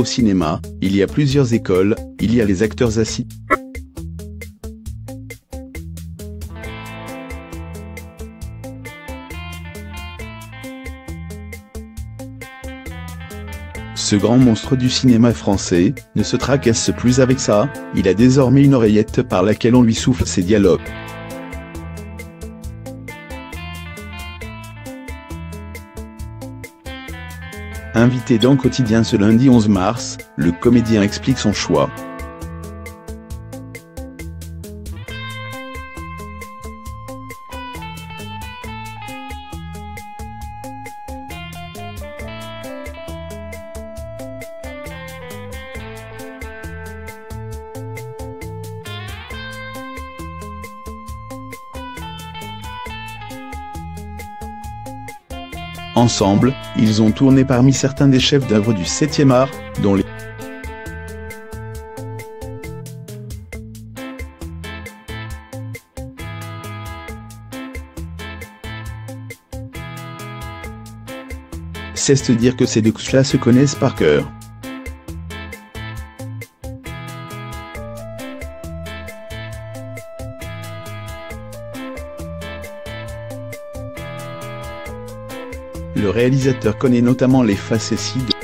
Au cinéma, il y a plusieurs écoles, il y a les acteurs assis. Ce grand monstre du cinéma français, ne se tracasse plus avec ça, il a désormais une oreillette par laquelle on lui souffle ses dialogues. Invité dans Quotidien ce lundi 11 mars, le comédien explique son choix. Ensemble, ils ont tourné parmi certains des chefs d'œuvre du 7e art, dont les C'est dire que ces deux là se connaissent par cœur. Le réalisateur connaît notamment les facéties de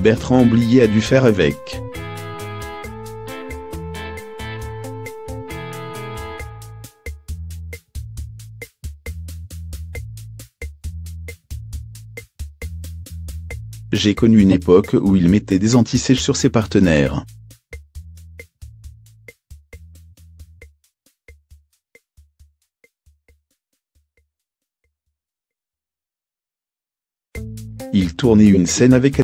Bertrand Blier a dû faire avec. J'ai connu une époque où il mettait des antisèches sur ses partenaires. Il tournait une scène avec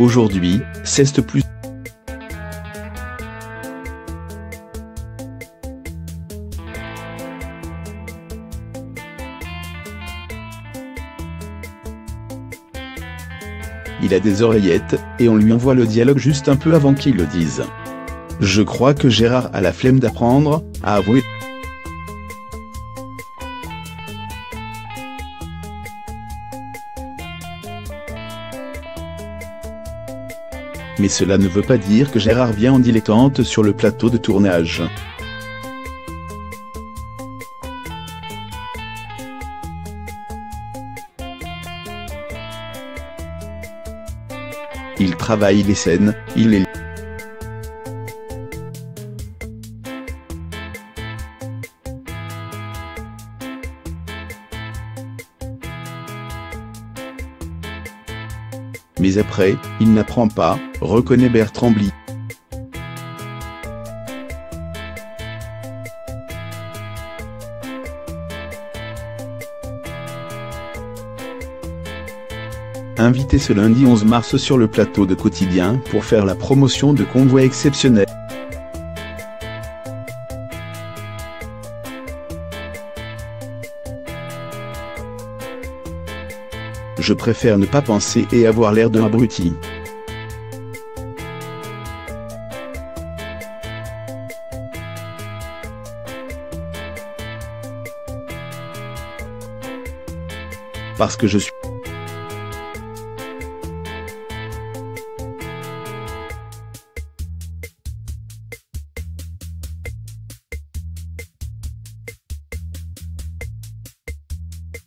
Aujourd'hui, c'est plus. Il a des oreillettes, et on lui envoie le dialogue juste un peu avant qu'il le dise. Je crois que Gérard a la flemme d'apprendre, a avoué. Mais cela ne veut pas dire que Gérard vient en dilettante sur le plateau de tournage. Il travaille les scènes, il les Mais après, il n'apprend pas, reconnaît Bertrand Blier. Invité ce lundi 11 mars sur le plateau de Quotidien pour faire la promotion de Convoi exceptionnel. Je préfère ne pas penser et avoir l'air d'un abruti. Parce que je suis...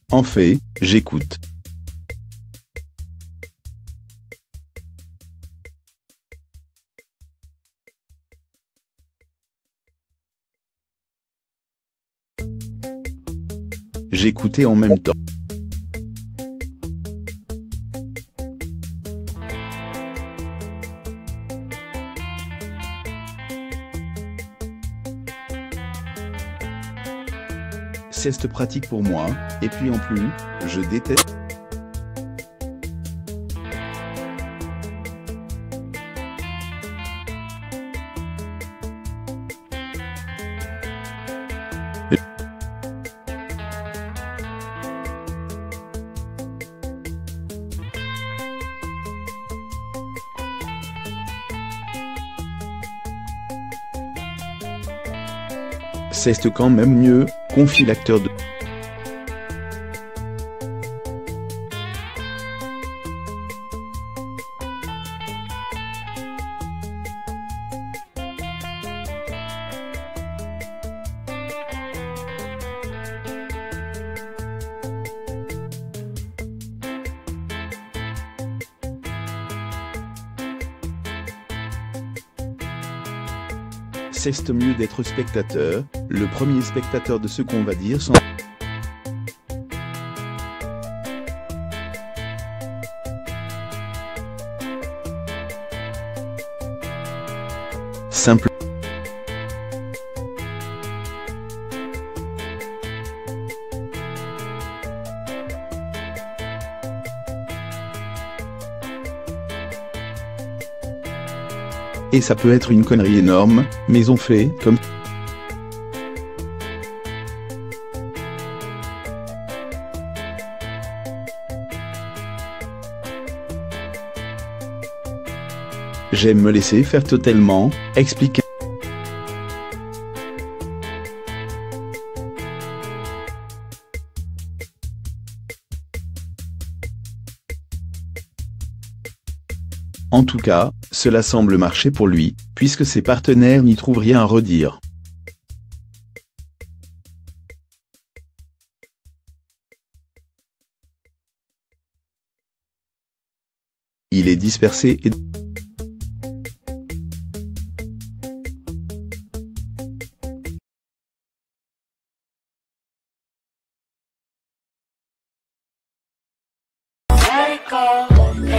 En fait, j'écoute. J'écoutais en même temps. C'est pratique pour moi, et puis en plus, je déteste. C'est quand même mieux, confie l'acteur de... C'est mieux d'être spectateur, le premier spectateur de ce qu'on va dire sans... Simple. Et ça peut être une connerie énorme, mais on fait comme... J'aime me laisser faire totalement, explique. En tout cas, cela semble marcher pour lui, puisque ses partenaires n'y trouvent rien à redire. Il est dispersé et... psycho.